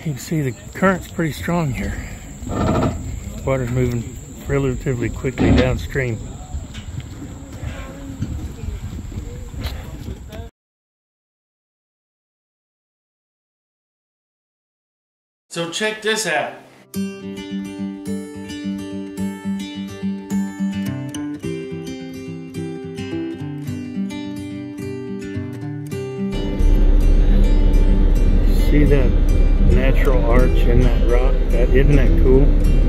You can see the current's pretty strong here. Water's moving relatively quickly downstream. So check this out. See that natural arch in that rock? That isn't that cool?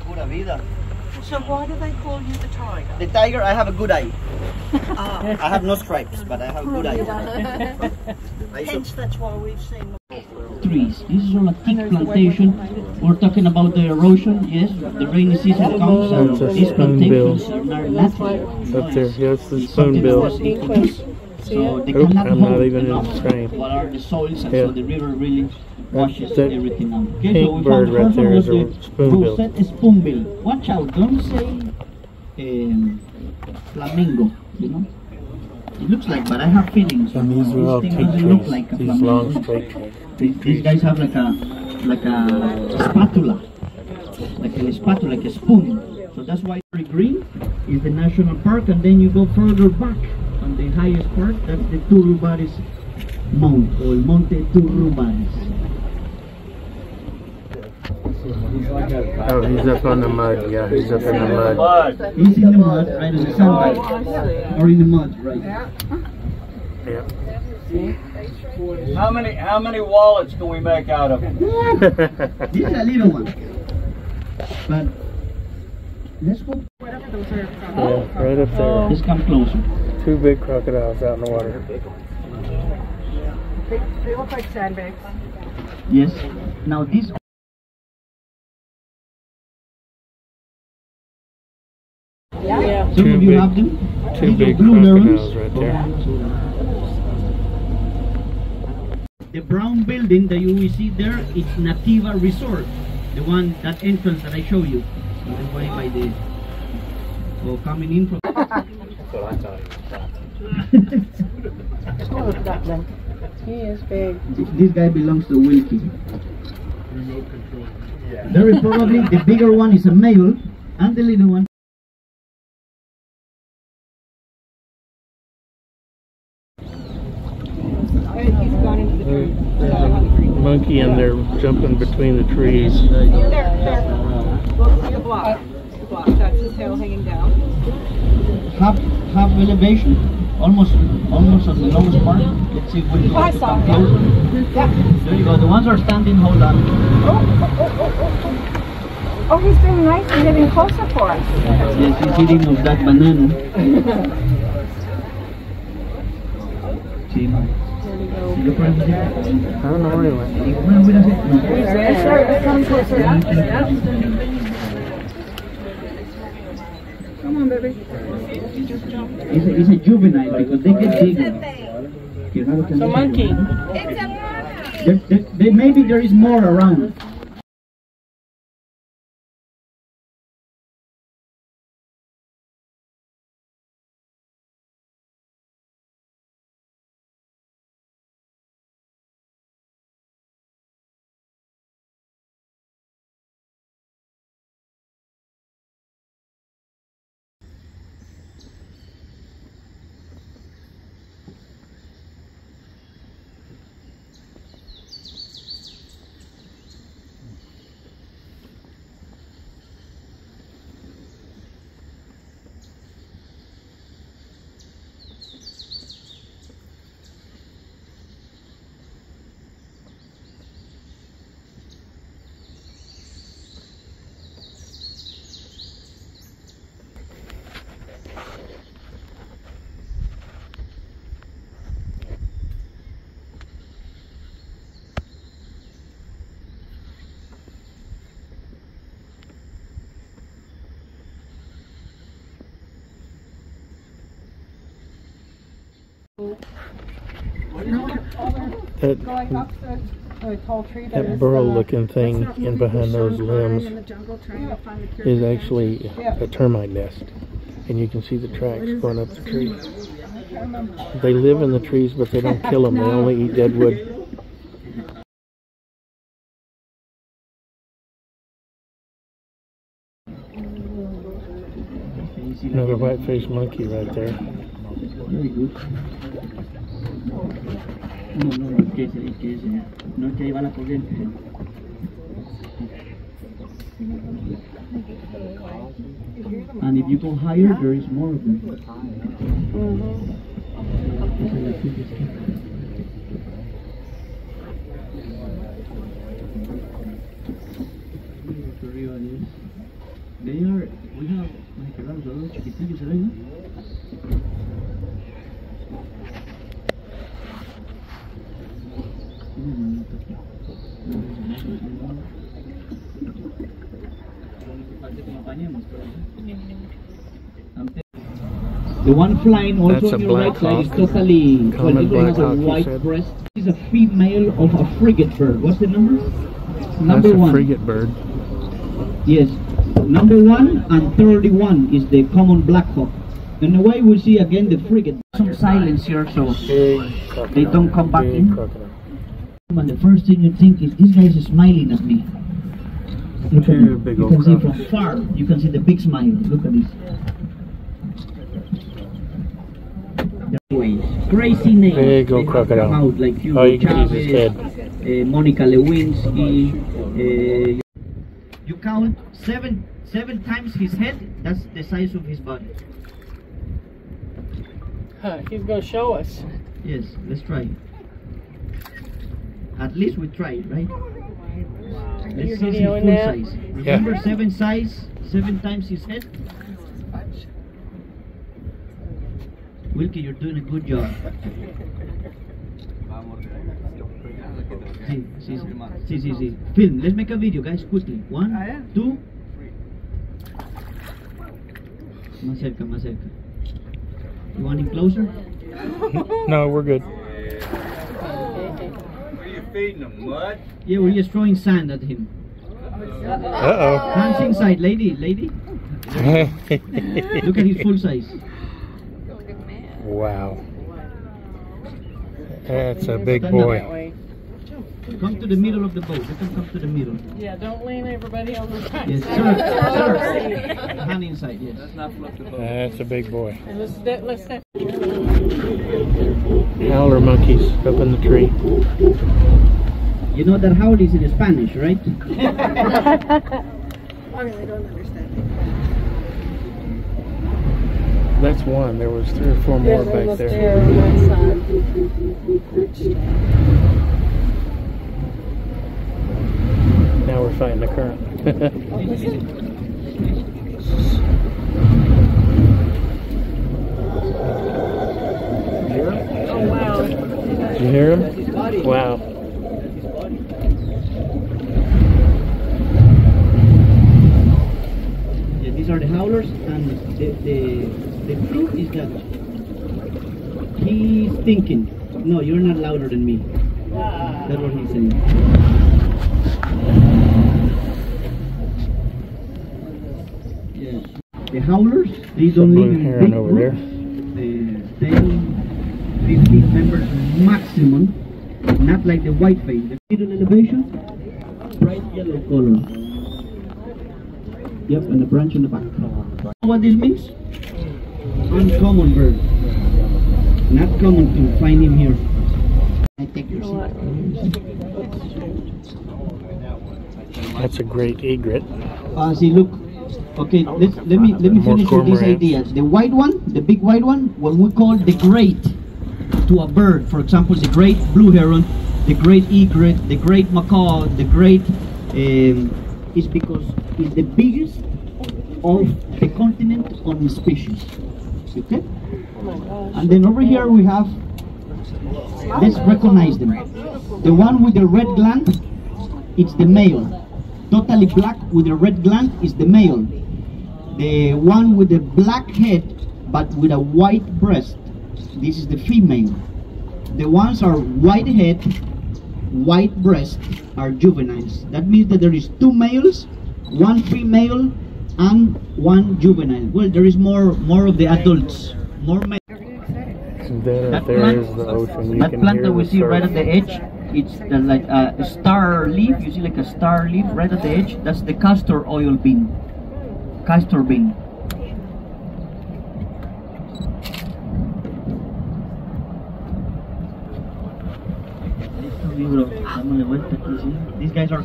Pura vida. So why do they call you the tiger? The tiger, I have a good eye. Ah. I have no stripes, but I have a good eye. Hence, that's why we've seen trees. This is all a thick plantation. We're talking about the erosion, yes. The rainy season comes and That's a these plantations are natural. Up there, yes, the It's something that was spoonbill. So they Oop, cannot I'm not hold even in the frame. What are the soils and Yeah. so the river really washes that everything out. Okay, pink so we bird found right first one there was is a spoonbill. roseate spoonbill. Watch out, don't say um, flamingo, you know. It looks like, but I have feelings. And these are all This teak thing doesn't look trees. like These flamingo. long straight teak These guys have like a like a spatula, like a spatula, like a spoon. So that's why very green is the national park, and then you go further back on the highest part. That's the Turrubares Mount or Monte Turrubares. Oh, he's up on the mud. Yeah, he's up in the mud. He's in the mud, right in the sandbag, or in the mud, right? Yeah. How many how many wallets can we make out of it? This is a little one, but let's go. yeah, right up there. Let's come closer. Two big crocodiles out in the water. They, they look like sandbags. Yes. Now this. Yeah. Some Two of you big- have them. Two These are big blue crocodiles right there. The brown building that you will see there is Nativa Resort, the one that entrance that I show you, on the way by the or coming in from. Look at that one. He is big. this guy belongs to Wilkie. Very probably the bigger one is a male, and the little one. A monkey in there jumping between the trees. There, there. Look, see the block. The block. That's his tail hanging down. half half elevation, almost almost on the lowest part. Let's see if we Oh, can come it. closer. Yeah. There you go. The ones are standing. Hold on. Oh, he's being nice and getting closer for us. Yes, he's eating of that banana. Sí. Sí, yo por. I don't know where he went. Y bueno, mira, sí. Come closer. Come on, baby. It's a, it's a juvenile because they get bigger. Qué raro que So no- monkey. There, there, there, maybe there is more around. That, that burrow looking thing in behind those limbs is actually a termite nest. And you can see the tracks going up the tree. They live in the trees, but they don't kill them. They only eat dead wood. Another white-faced monkey right there. Very good. No, no, no, no la corriente. And if you go higher, there is more of them. They are, we have, like, around los chiquitillos, ¿sabes? no? The one flying also That's on your right side is totally, well, Common has a white breast. This is a female of a frigate bird. What's the number? Number That's a one. frigate bird. Yes. Number one and 31 is the common black hawk. In a way, we see again the frigate. Some silence here, so. They don't come back in? And the first thing you think is this guy is smiling at me. Look at Yeah, big You old can see from far. You can see the big smile. Look at this. Crazy name. Big old They crocodile. come out like Hugo Oh, you can see his head. uh, Monica Lewinsky. Uh, you count seven seven times his head. That's the size of his body. Huh, he's gonna show us. Yes, let's try. At least we tried, right? Let's you see his videoing full that? size. Remember seven size, seven times his head? Wilkie, you're doing a good job. See, see, see, see, see. Film. Let's make a video, guys, quickly. One, Ah, two. Más cerca, más cerca. You want it closer? No, we're good. What are you feeding them, mud? Yeah, we're just throwing sand at him. Uh-oh. Hands inside, lady, lady. Look at his full size. Wow. That's a big boy. Come to the middle of the boat. Let them come to the middle. Yeah, don't lean everybody on the side. Yes, sir. sir. Hand inside, yes. That's a big boy. Howler monkeys up in the tree. You know that howl is in Spanish, right? That's one. There was three or four more back there. on one side. Now we're fighting the current. Oh wow. Did you hear him? Wow. Yeah, these are the howlers, and the the the truth is that he's thinking, no, you're not louder than me. That's what he's saying. Yes. The howlers, these don't blue live in heron big over there. Groups. The 10, 15 members maximum, not like the white face. The middle elevation, bright yellow color. Yep, and the branch in the back. Know what this means? Uncommon bird. Not common to find him here. I take your seat. That's a great egret. Uh, see, look. Okay, let's, let me let me finish with this idea. The white one, the big white one, what we call the great to a bird. For example, the great blue heron, the great egret, the great macaw, the great um, is because it's the biggest of the continent on the species. Okay. And then over here we have. Let's recognize them. The one with the red gland, it's the male. Totally black with a red gland is the male. The one with the black head but with a white breast This is the female. The ones are white head, white breast are juveniles. That means that there is two males, one female, and one juvenile. Well, there is more more of the adults, more males. And then That there plant- is the ocean. You that plant that we the see right at the edge, it's the, like uh, a star leaf. You see like a star leaf right at the edge. That's the castor oil bean. Castor bean. These guys are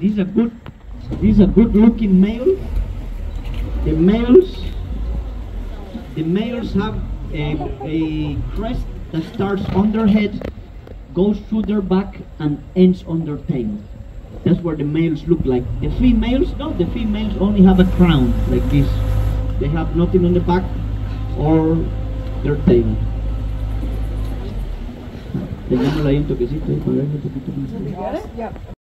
This is a good, this is a good looking male. The males, the males have a, a crest that starts on their head, goes through their back, and ends on their tail. That's what the males look like. The females, no, the females only have a crown like this. They have nothing on the back or their tail. Le ahí un toquecito para verlo un poquito más.